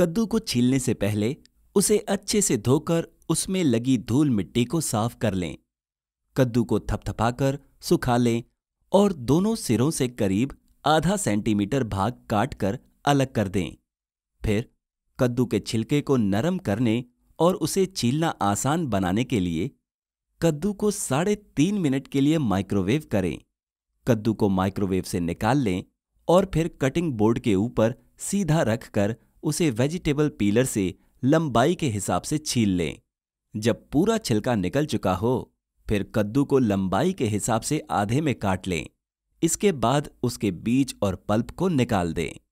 कद्दू को छीलने से पहले उसे अच्छे से धोकर उसमें लगी धूल मिट्टी को साफ़ कर लें। कद्दू को थपथपाकर सुखा लें और दोनों सिरों से करीब आधा सेंटीमीटर भाग काटकर अलग कर दें। फिर कद्दू के छिलके को नरम करने और उसे छीलना आसान बनाने के लिए कद्दू को साढ़े तीन मिनट के लिए माइक्रोवेव करें। कद्दू को माइक्रोवेव से निकाल लें और फिर कटिंग बोर्ड के ऊपर सीधा रखकर उसे वेजिटेबल पीलर से लंबाई के हिसाब से छील लें। जब पूरा छिलका निकल चुका हो, फिर कद्दू को लंबाई के हिसाब से आधे में काट लें। इसके बाद उसके बीज और पल्प को निकाल दें।